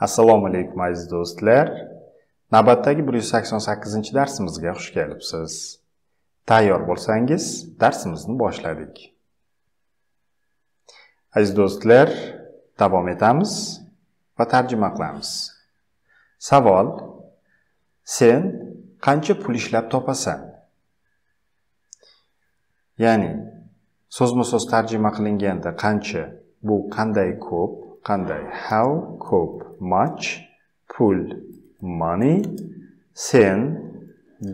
assalomu alaykum aziz do'stlar. Navbatdagi bir yuz sakson sakkizinchi darsimizga xush kelibsiz. Tayyor bo'lsangiz darsimizni boshladik. Aziz do'stlar davom etamiz va tarjima qilamiz. Savol sen qancha pul ishlab topasan? Ya'ni so'zma so'z tarjima qilinganda qancha bu qanday ko'p? Qanday? How ko'p much pul money? Sen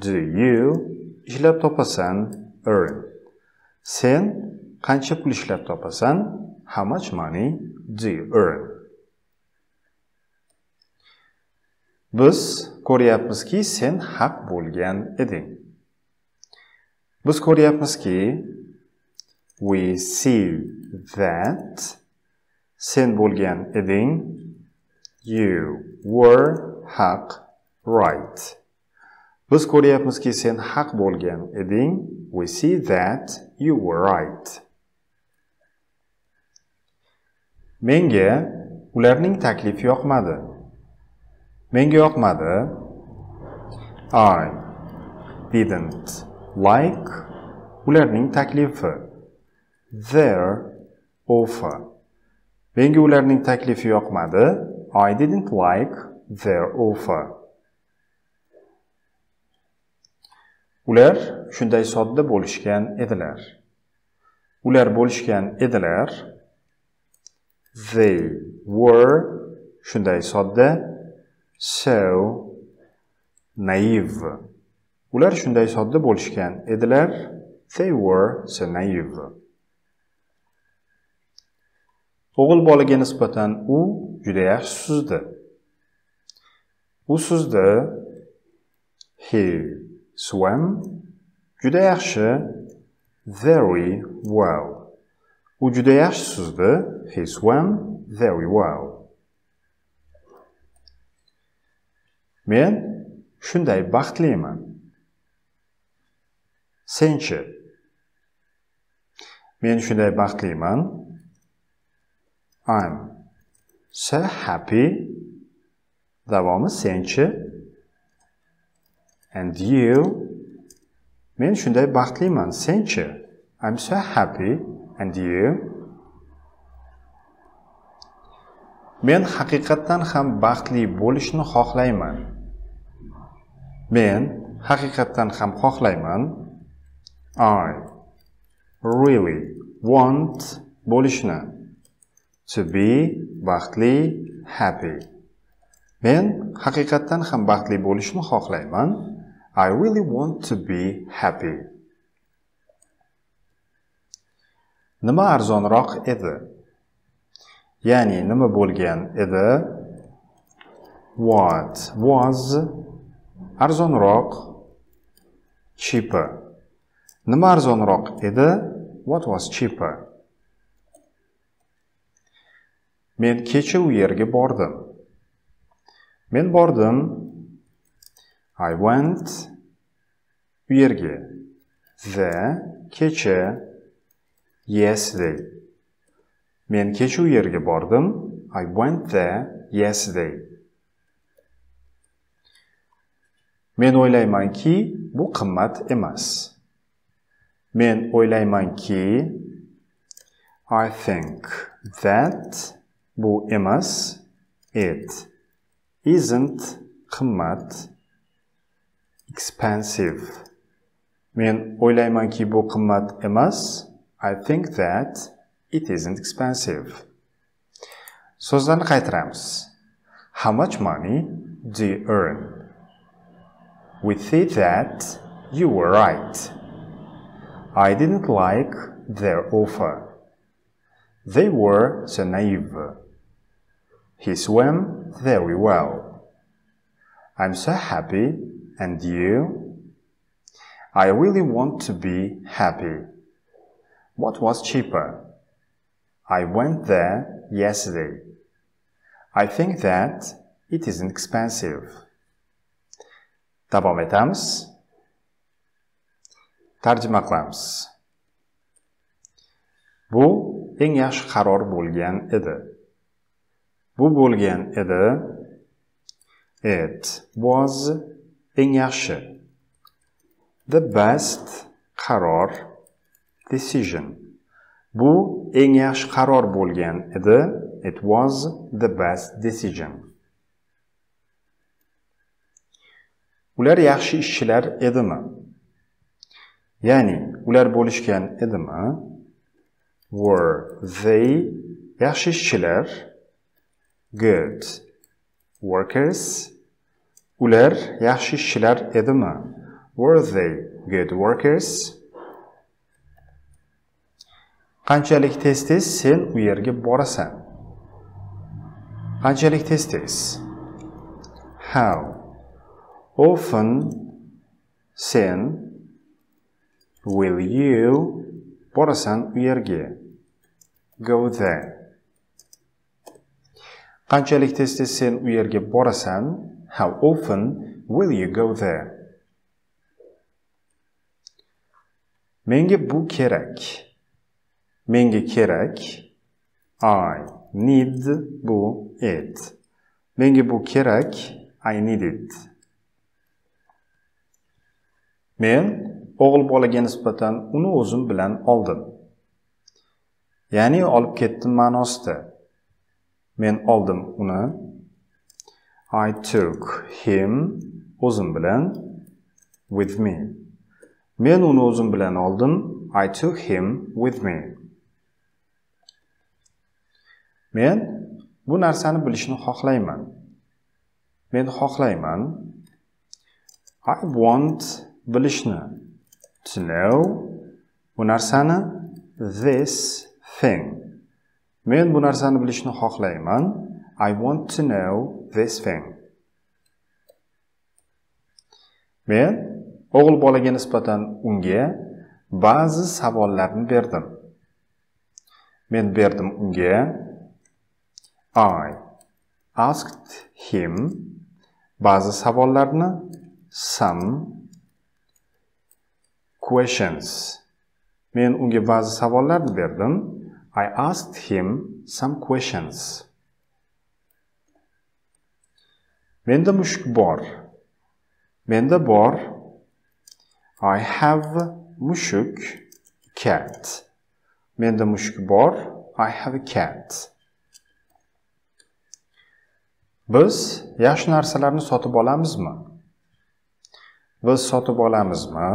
do you ishlab topasan earn? Sen qancha pul ishlab topasan how much money do you earn? Biz ko'ryapmizki sen haq bo'lgan eding. Biz ko'ryapmizki we see that sen bo'lgan eding. You were haq right. Biz ko'ryapmizki sen haq bo'lgan eding. We see that you were right. Menga ularning taklifi yoqmadi. Menga yoqmadi. I didn't like ularning taklifi. Their offer. Menga ularning taklifi yoqmadi. I didn't like their offer. Ular shunday sodda bo'lishgan edilar. Ular bo'lishgan edilar. They were shunday sodda so naive. Ular shunday sodda bo'lishgan edilar. They were so naive. O'g'il bolaga nisbatan u juda yaxshi suzdi. U suzdi. He swam juda yaxshi. Very well. U juda yaxshi suzdi. He swam very well. Men shunday baxtliman. Senchi. Men shunday baxtliman. I'm so happy. Davomi senchi. And you? Men shunday baxtliman senchi. I'm so happy. And you? Men haqiqatdan ham baxtli bo'lishni xohlayman. Men haqiqatdan ham xohlayman. I really want bo'lishni. To be baxtli happy. Men haqiqatdan ham baxtli bo'lishni xohlayman. I really want to be happy. Nima arzonroq edi? Ya'ni nima bo'lgan edi? What was arzonroq? Cheaper. Nima arzonroq edi? What was cheaper? Men kecha u yerga bordim. Men bordim. I went u yerga. The kecha. Yesterday. Men kecha u yerga bordim. I went there yesterday. Men o'ylaymanki bu qimmat emas. Men o'ylaymanki i think that bu emas it isn't qimmat expensive. Men o'ylaymanki bu qimmat emas. I think that it isn't expensive. So'zlarni qaytaramiz. How much money do you earn? We see that you were right. I didn't like their offer. They were so naive he swam very well. I'm so happy, and you? I really want to be happy. What was cheaper? I went there yesterday. I think that it isn't expensive. Davom etamiz. Tarjima qilamiz. Bu eng yaxshi qaror. Bu bo'lgan edi. It was eng yaxshi the best qaror decision. Bu eng yaxshi qaror bo'lgan edi. It was the best decision. Ular yaxshi ishchilar edimi? Ya'ni ular bo'lishgan edimi? Were they yaxshi ishchilar? Good workers. Ular yaxshi ishchilar edimi? Were they good workers? Qanchalik tez tez sen u yerga borasan? Qanchalik tez tez? How often sen will you borasan u yerga? Go there. Qanchalik tez tez sen u yerga borasan how often will you go there? Menga bu kerak. Menga kerak. I need bu it. Menga bu kerak. I need it. Men o'g'il bolaga nisbatan uni o'zim bilan oldim. Ya'ni olib ketdim ma'nosida. Men oldim uni. I took him o'zim bilan with me. Men uni o'zim bilan oldim. I took him with me. Men bu narsani bilishni xohlayman. Men xohlayman. I want bilishni. To know bu narsani this thing. Men bu narsani bilishni xohlayman. I want to know this thing. Men o'g'il bolaga nisbatan unga ba'zi savollarni berdim. Men berdim unga I asked him ba'zi savollarni some questions. Men unga ba'zi savollarni berdim. I asked him some questions menda mushuk bor menda bor I have mushuk cat menda mushuk bor I have a cat Biz yaxshi narsalarni sotib olamizmi? Biz sotib olamizmi?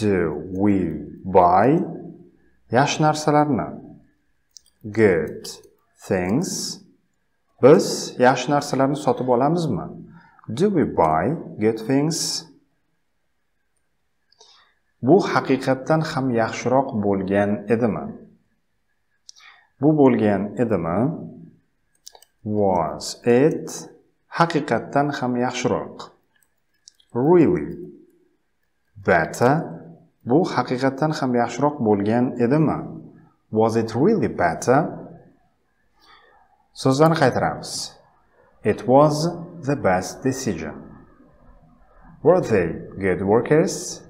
Do we buy yaxshi narsalarni? Good things. Biz yaxshi narsalarni sotib olamizmi? Do we buy good things? Bu haqiqatdan ham yaxshiroq bo'lgan edimi? Bu bo'lgan edimi? was it haqiqatdan ham yaxshiroq really better bu ham yaxshiroq bo'lgan edimi? Was it really better? So'zlarni qaytaramiz. It was the best decision. Were they good workers?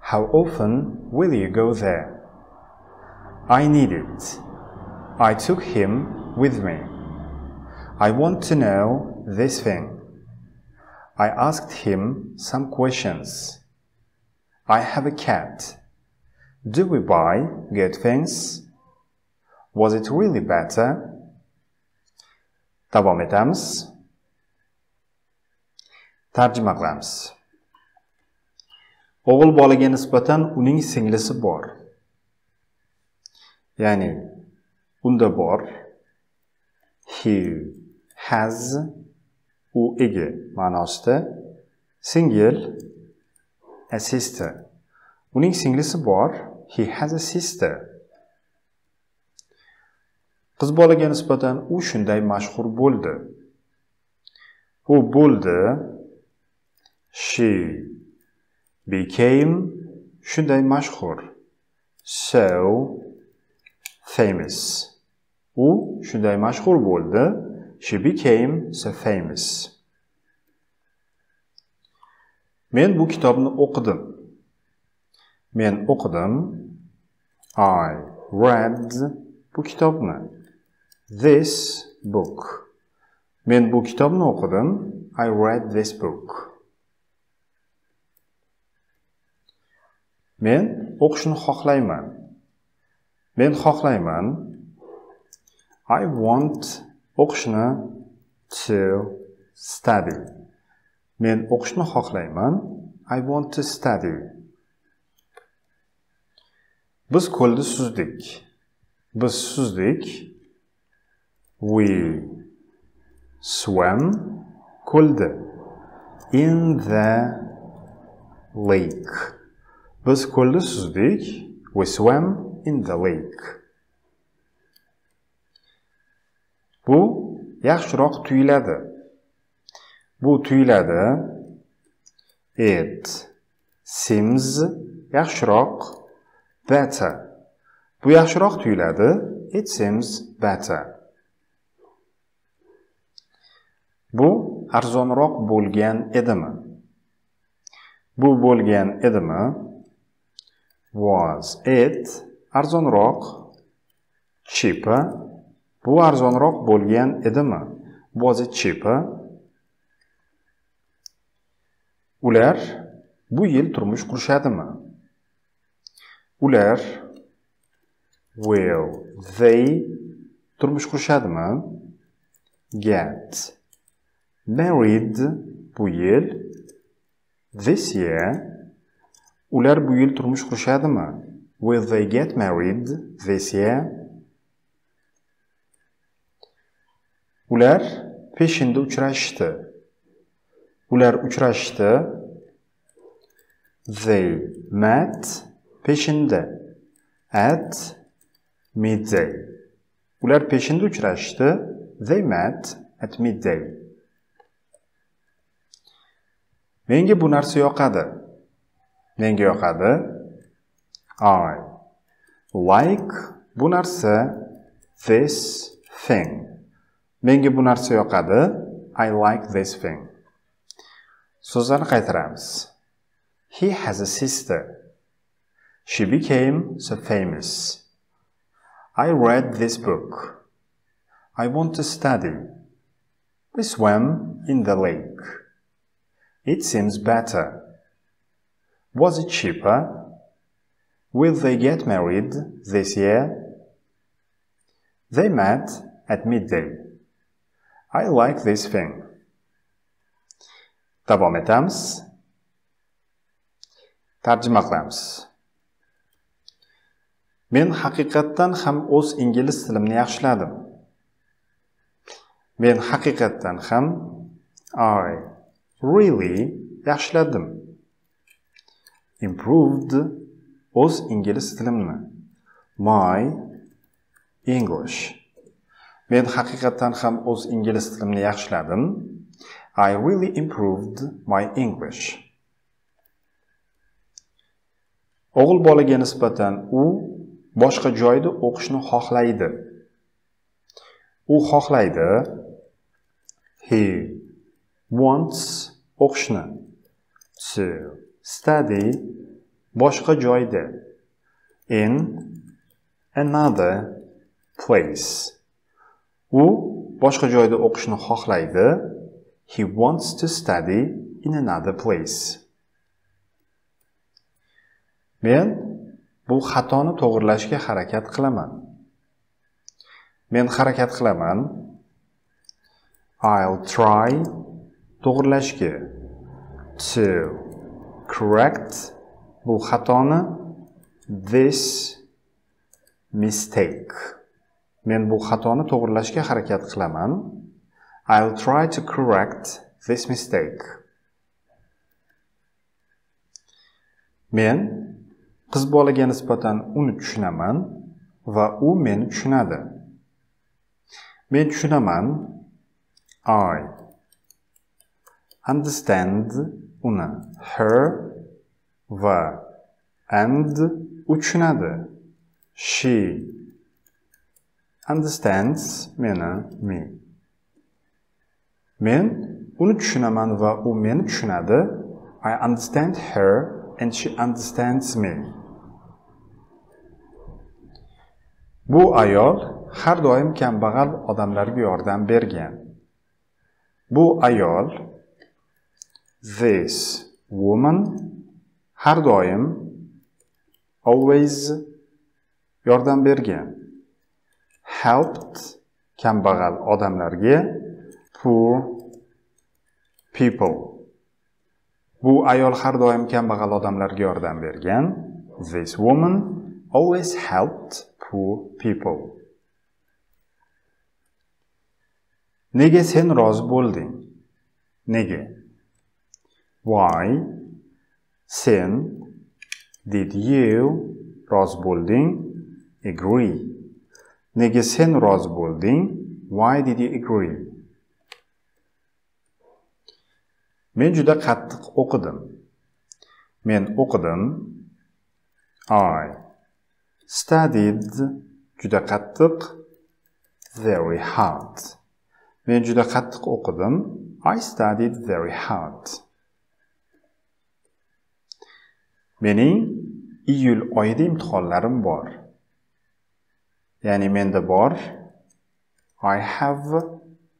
How often will you go there? I need it. I took him with me. I want to know this thing. I asked him some questions. I have a cat. Do we buy good things? Was it really better? Davom etamiz. Tarjima qilamiz. O'g'il bolaga nisbatan uning singlisi bor. Ya'ni unda bor he has u ega ma'nosida singil a sister. Uning singlisi bor. He has a sister. Qiz bolaga nisbatan u shunday mashhur bo'ldi. U bo'ldi. She became shunday mashhur. So famous. U shunday mashhur bo'ldi. She became so famous. Men bu kitobni o'qidim. Men o'qidim. I read bu kitobni. this book men bu kitobni o'qidim i read this book men o'qishni xohlayman men xohlayman i want o'qishni to study men o'qishni xohlayman. I want to study. Biz ko'lni suzdik. Biz suzdik. We swam ko'lda. In the lake. Biz ko'lni suzdik. We swam in the lake. Bu yaxshiroq tuyuladi. Bu tuyuladi. It seems yaxshiroq better bu yaxshiroq tuyuladi. It seems better bu arzonroq bo'lgan edimi? Bu bo'lgan edimi? Was it arzonroq? Cheaper bu arzonroq bo'lgan edimi? Was it cheaper ular bu yil turmush qurishadimi ular will they turmush qurishadimi get married bu yil. This year ular bu yil turmush qurishadimi will they get married this year? Ular peshinda uchrashishdi. Ular uchrashdi. They met peshinda. At midday. Ular peshinda uchrashdi. They met at midday. Menga bu narsa yoqadi. Menga yoqadi. I like bu narsa. This thing. Menga bu narsa yoqadi. I like this thing. So'zlarni qaytaramiz. He has a sister. She became so famous. I read this book. I want to study. We swam in the lake. It seems better. Was it cheaper? Will they get married this year? They met at midday. I like this thing. Davom etamiz. Tarjima qilamiz. Men haqiqatdan ham o'z ingliz tilimni yaxshiladim. Men haqiqatdan ham I really yaxshiladim. Improved o'z ingliz tilimni. My English Men haqiqatdan ham o'z ingliz tilimni yaxshiladim. I really improved my English. O'g'il bolaga nisbatan u boshqa joyda o'qishni xohlaydi. U xohlaydi. He wants o'qishni. To study boshqa joyda. In another place. U boshqa joyda o'qishni xohlaydi. He wants to study in another place. Men bu xatoni to'g'irlashga harakat qilaman. Men harakat qilaman. I'll try to'g'irlashga. To correct bu xatoni this mistake. Men bu xatoni to'g'irlashga harakat qilaman. I'll try to correct this mistake. Men qiz bolaga nisbatan uni tushunaman va u meni tushunadi. Men tushunaman. I understand uni her va and u tushunadi. She understands meni me. Men uni tushunaman va u meni tushunadi. I understand her and she understands me. Bu ayol har doim kambag'al odamlarga yordam bergan. Bu ayol this woman har doim always yordam bergan. Helped kambag'al odamlarga poor people. Bu ayol har doim kambag'al odamlarga yordam bergan. This woman always helped poor people. Nega sen rozi bo'lding? Nega? Why sen did you rozi bo'lding? Agree. Nega sen rozi bo'lding? Why did you agree? Men juda qattiq o'qidim. Men o'qidim. İ studied juda qattiq very hard. Men juda qattiq o'qidim. İ studied very hard. Mening iyul oyida imtihonlarim bor. Ya'ni menda bor i have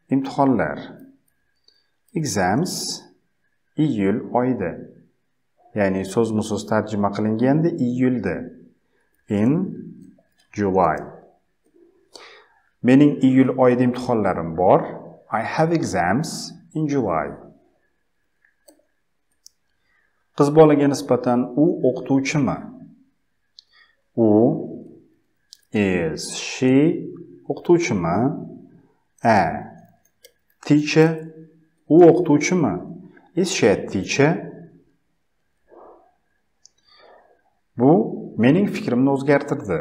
imtihonlar. Exams iyul oyida. Ya'ni so'zma so'z tarjima qilinganda iyulda. In july. Mening iyul oyida imtihonlarim bor. I have exams in july. Qiz bolaga nisbatan u o'qituvchimi? U is she o'qituvchimi? A. Teacher u o'qituvchimi? Is scettice bu mening fikrimni o'zgartirdi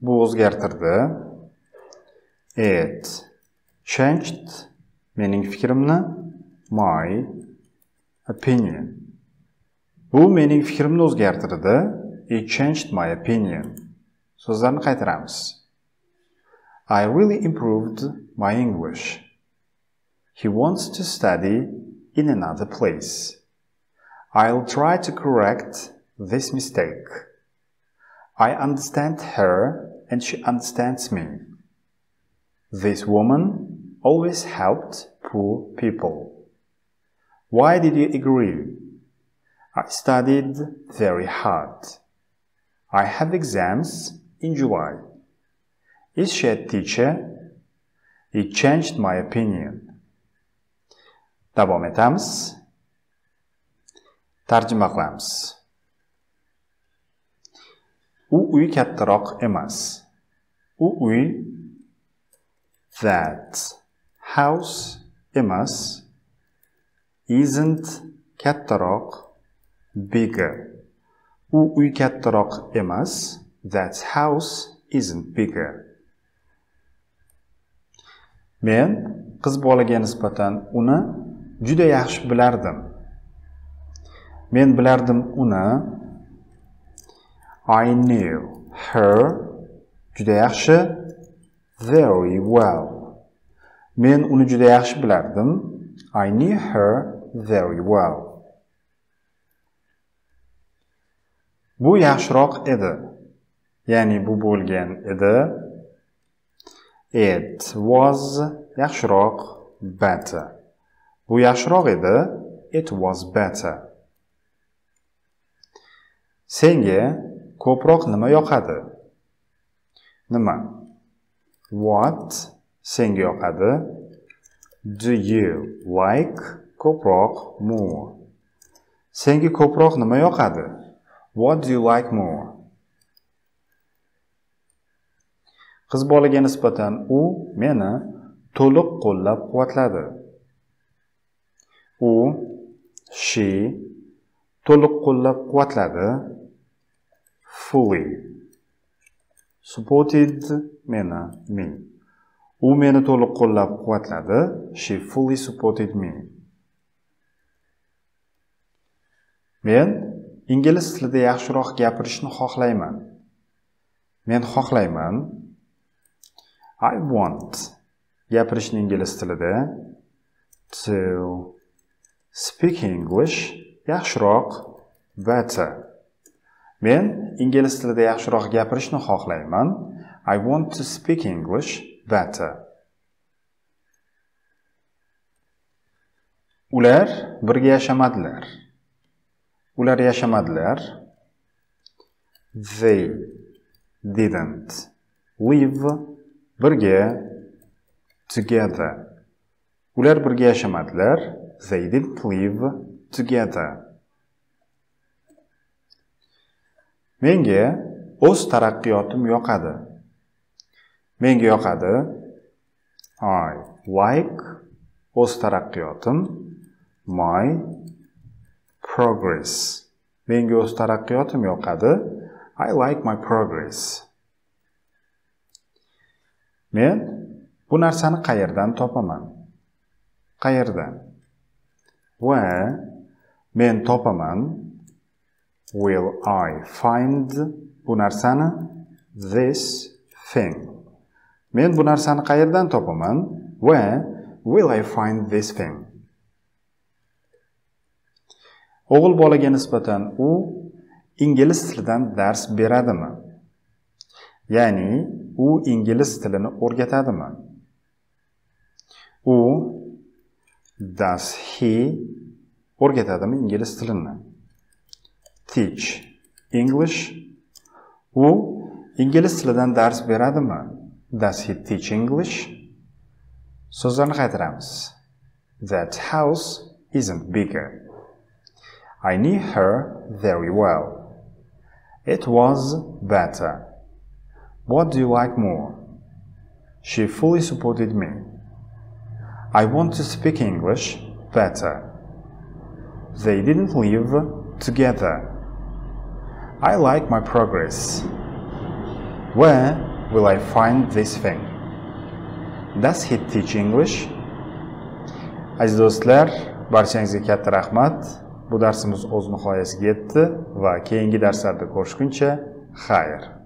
bu o'zgartirdi it changed mening fikrimni my opinion. Bu mening fikrimni o'zgartirdi it changed my opinion. So'zlarni qaytaramiz i really improved my english. He wants to study in another place i'll try to correct this mistake i understand her and she understands me this woman always helped poor people why did you agree I studied very hard. I have exams in July. Is she a teacher? It changed my opinion. Davom etamiz. Tarjima qilamiz. U uy kattaroq emas. U uy that house emas isn't kattaroq bigger. U uy kattaroq emas. That house isn't bigger. Men qiz bolaga nisbatan uni juda yaxshi bilardim. Men bilardim uni I knew her juda yaxshi very well. Men uni juda yaxshi bilardim. I knew her very well. bu yaxshiroq edi ya'ni bu bo'lgan edi it was yaxshiroq better bu yaxshiroq edi. It was better. Senga ko'proq nima yoqadi? Nima? What senga yoqadi? Do you like ko'proq more? Senga ko'proq nima yoqadi? What do you like more? Qiz bolaga nisbatan u meni to'liq qo'llab-quvvatladi. U she to'liq qo'llab-quvvatladi. Fully supported meni me. U meni to'liq qo'llab-quvvatladi. She fully supported me. Men ingliz tilida yaxshiroq gapirishni xohlayman men xohlayman i want gapirishni ingliz tilida to speak english yaxshiroq better men ingliz tilida yaxshiroq gapirishni xohlayman I want to speak English better. Ular birga yashamadilar. Ular yashamadilar. They didn't live birga together. Ular birga yashamadilar. They didn't live together. Menga o'z taraqqiyotim yoqadi. Menga yoqadi. I like o'z taraqqiyotim my progress. Menga o'z taraqqiyotim yoqadi. I like my progress. Men bu narsani qayerdan topaman? Qayerdan? Where men topaman will I find bu narsani this thing. Men bu narsani qayerdan topaman? Where will I find this thing? O'g'il bolaga nisbatan u ingliz tilidan dars beradimi? Ya'ni u ingliz tilini o'rgatadimi? U does he o'rgatadimi ingliz tilini? Teach English u ingliz tilidan dars beradimi? Does he teach English? So'zlarni qaytaramiz. That house isn't bigger. I knew her very well. It was better. What do you like more? She fully supported me. I want to speak English better. They didn't live together. I like my progress. Where will I find this thing? Does he teach English? Aziz do'stlar, barchangizga katta rahmat. Bu darsimiz o'z nihoyasiga yetdi va keyingi darslarda ko'rishguncha xayr.